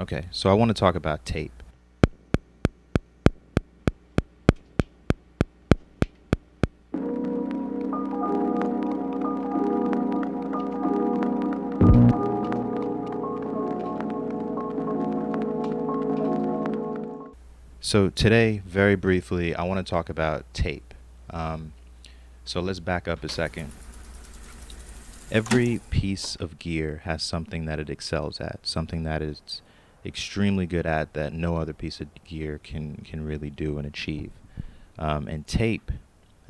Okay, so I want to talk about tape. So today, very briefly, I want to talk about tape. Um, so let's back up a second. Every piece of gear has something that it excels at, something that it's extremely good at that no other piece of gear can can really do and achieve. Um, and tape,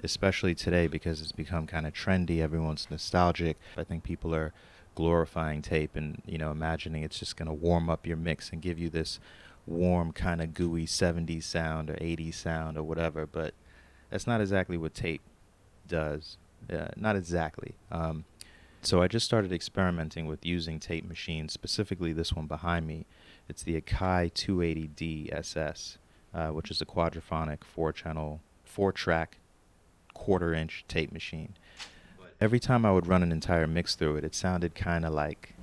especially today, because it's become kind of trendy, everyone's nostalgic. I think people are glorifying tape and you know imagining it's just going to warm up your mix and give you this warm kind of gooey 70s sound or 80s sound or whatever but that's not exactly what tape does uh, not exactly um, so i just started experimenting with using tape machines specifically this one behind me it's the akai 280d ss uh, which is a quadraphonic four channel four track quarter inch tape machine every time i would run an entire mix through it it sounded kind of like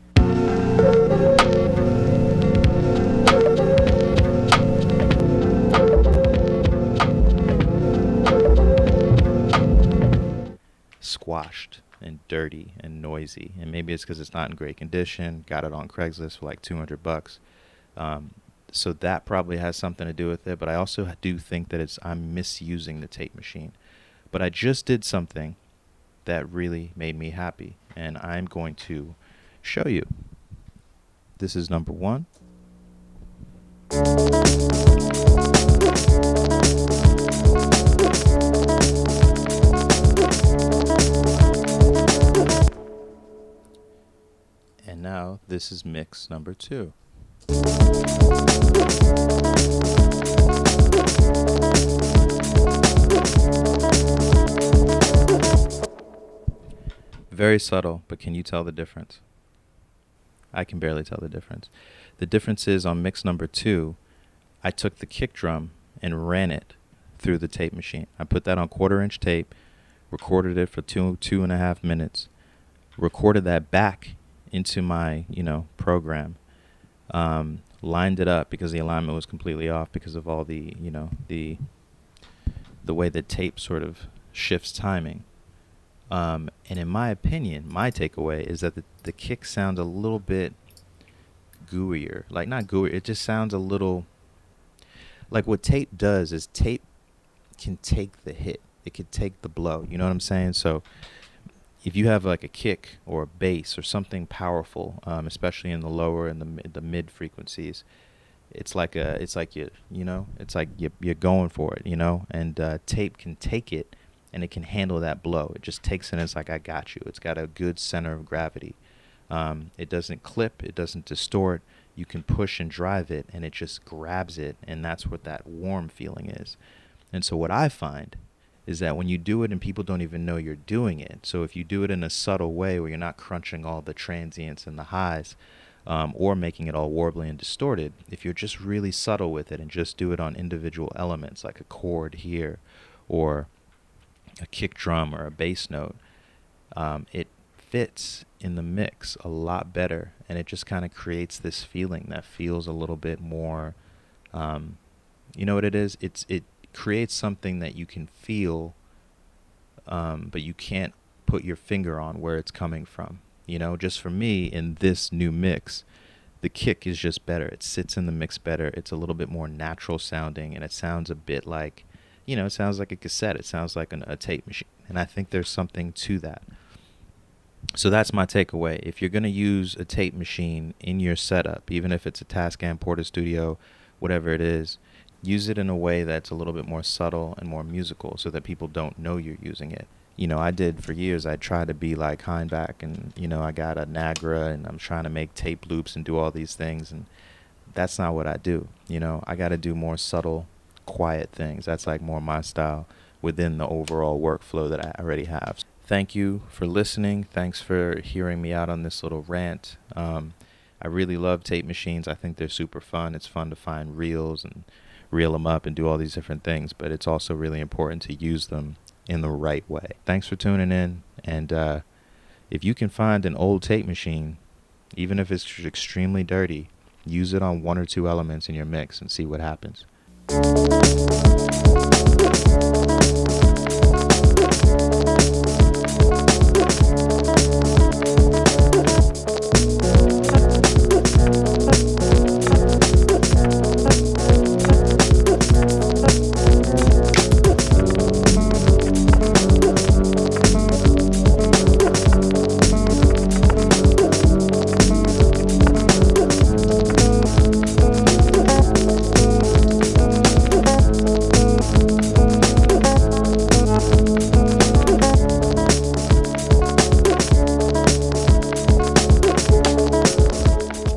squashed and dirty and noisy. And maybe it's because it's not in great condition. Got it on Craigslist for like 200 bucks. Um, so that probably has something to do with it. But I also do think that it's I'm misusing the tape machine. But I just did something that really made me happy, and I'm going to show you. This is number one. And now this is mix number two. Very subtle, but can you tell the difference? I can barely tell the difference. The difference is on mix number two, I took the kick drum and ran it through the tape machine. I put that on quarter inch tape, recorded it for two two and a half minutes, recorded that back into my you know program, um, lined it up because the alignment was completely off because of all the you know the the way the tape sort of shifts timing. Um, and in my opinion, my takeaway is that the, the kick sounds a little bit gooier. Like not gooey, it just sounds a little like what tape does is tape can take the hit. It can take the blow. You know what I'm saying? So if you have like a kick or a bass or something powerful, um, especially in the lower and the the mid frequencies, it's like a it's like you you know it's like you you're going for it. You know, and uh, tape can take it and it can handle that blow. It just takes it and it's like I got you. It's got a good center of gravity. Um, it doesn't clip. It doesn't distort. You can push and drive it, and it just grabs it, and that's what that warm feeling is. And so what I find is that when you do it and people don't even know you're doing it. So if you do it in a subtle way where you're not crunching all the transients and the highs, um, or making it all warbly and distorted, if you're just really subtle with it and just do it on individual elements like a chord here, or a kick drum or a bass note, um, it fits in the mix a lot better, and it just kind of creates this feeling that feels a little bit more. Um, you know what it is? It's it creates something that you can feel, um, but you can't put your finger on where it's coming from. You know, just for me in this new mix, the kick is just better. It sits in the mix better. It's a little bit more natural sounding, and it sounds a bit like you know, it sounds like a cassette. It sounds like an, a tape machine. And I think there's something to that. So that's my takeaway. If you're going to use a tape machine in your setup, even if it's a Tascam Portastudio, whatever it is, use it in a way that's a little bit more subtle and more musical so that people don't know you're using it. You know, I did for years, I tried to be like Hainbach and, you know, I got a Nagra and I'm trying to make tape loops and do all these things. And that's not what I do. You know, I got to do more subtle quiet things. That's like more my style within the overall workflow that I already have. Thank you for listening. Thanks for hearing me out on this little rant. Um, I really love tape machines. I think they're super fun. It's fun to find reels and reel them up and do all these different things, but it's also really important to use them in the right way. Thanks for tuning in. And uh, if you can find an old tape machine, even if it's extremely dirty, Use it on one or two elements in your mix and see what happens.